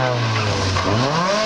Wow.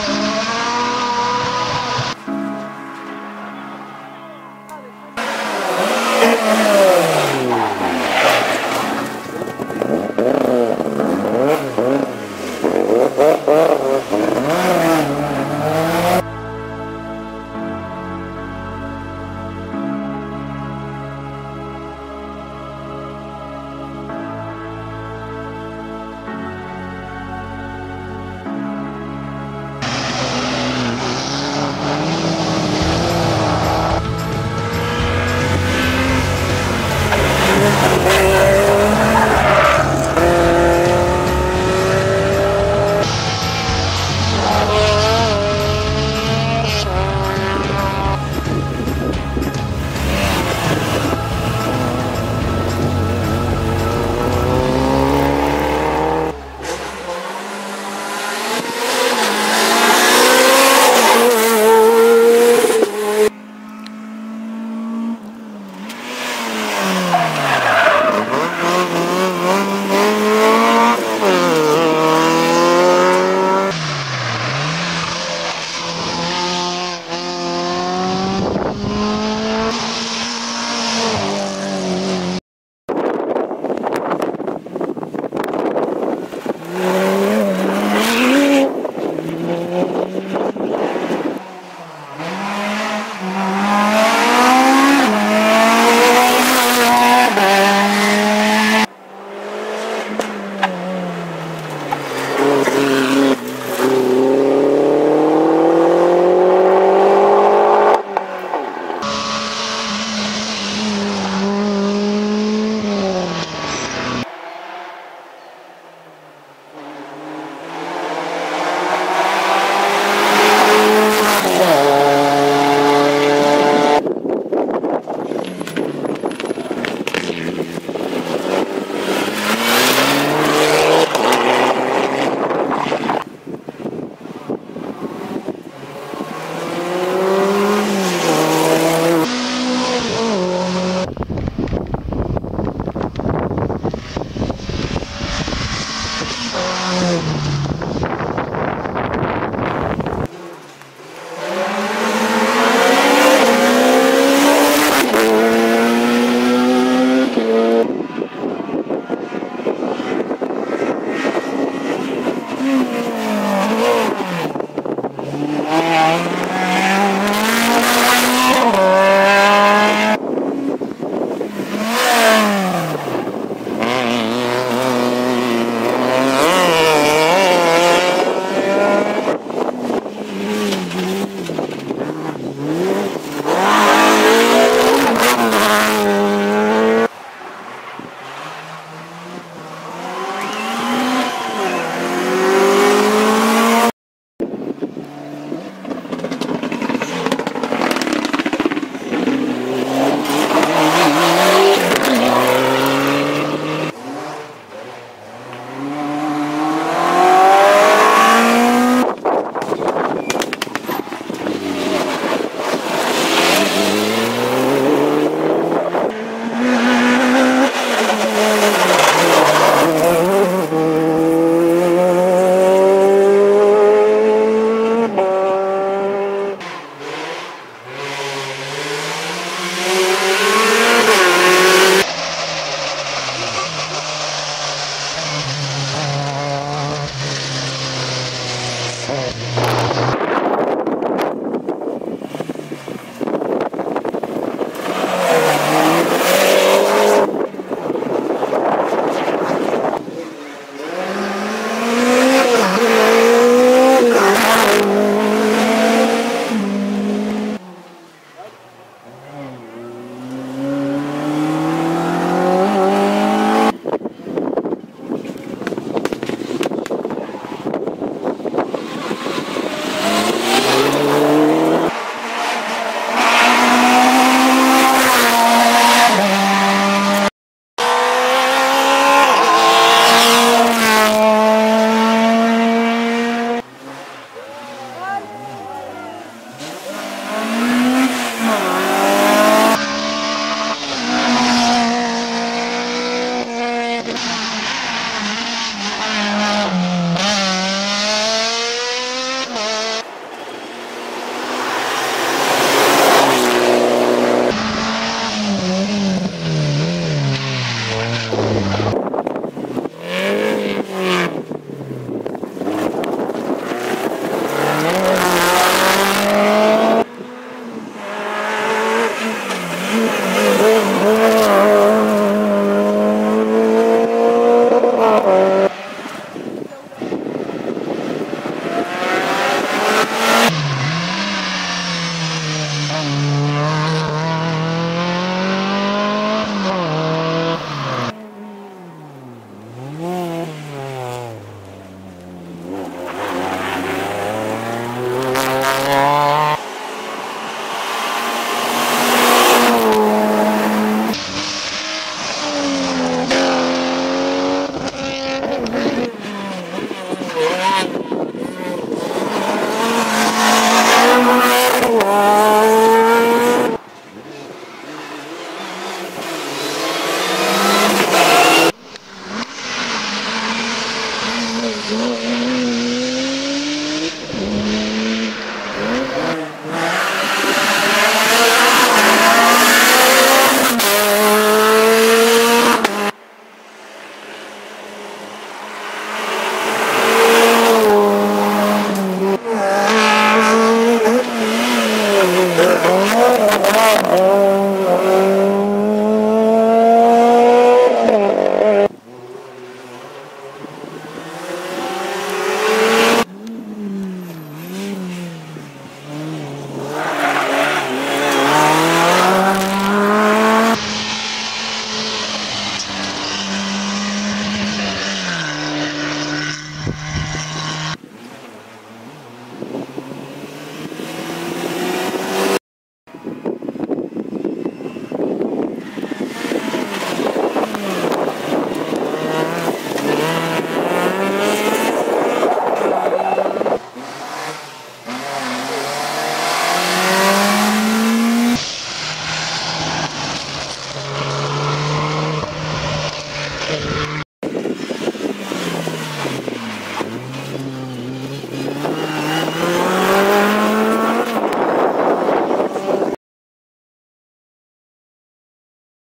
Oh.